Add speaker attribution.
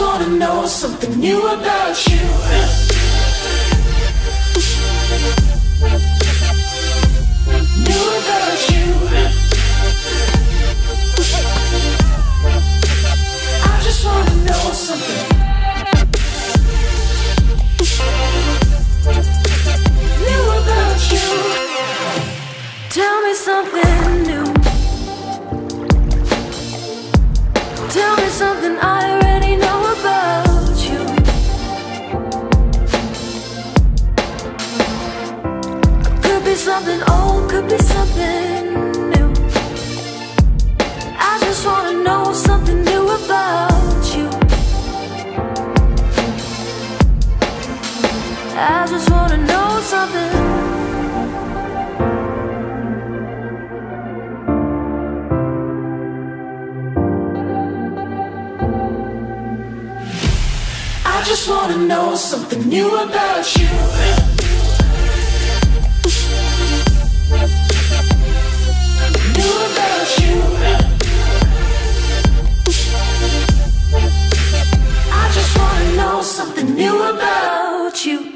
Speaker 1: wanna know something new about you. New about you. I just wanna know something.
Speaker 2: Be something old, could be something new. I just wanna know something new about you. I just wanna know something.
Speaker 1: I just wanna know something new about you. something new about you.